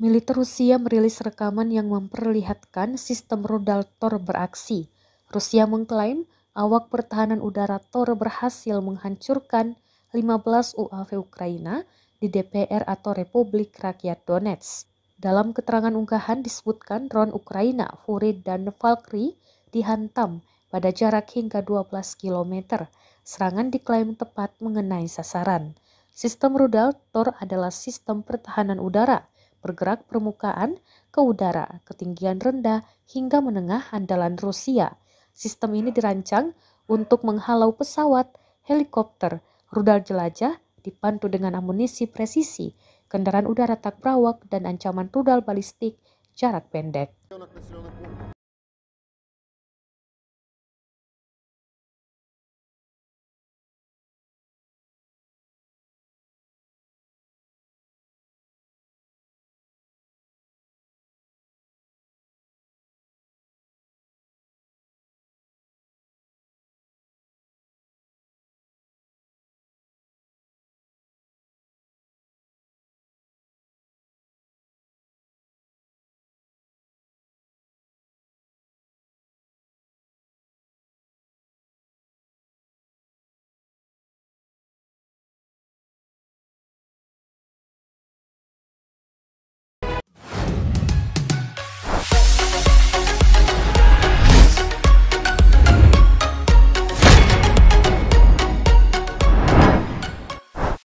Militer Rusia merilis rekaman yang memperlihatkan sistem rudal Tor beraksi. Rusia mengklaim awak pertahanan udara Tor berhasil menghancurkan 15 UAV Ukraina di DPR atau Republik Rakyat Donetsk. Dalam keterangan unggahan disebutkan drone Ukraina Fury dan Valkyrie dihantam pada jarak hingga 12 km. Serangan diklaim tepat mengenai sasaran. Sistem rudal Tor adalah sistem pertahanan udara bergerak permukaan ke udara, ketinggian rendah hingga menengah andalan Rusia. Sistem ini dirancang untuk menghalau pesawat, helikopter, rudal jelajah, dipandu dengan amunisi presisi, kendaraan udara tak berawak, dan ancaman rudal balistik jarak pendek.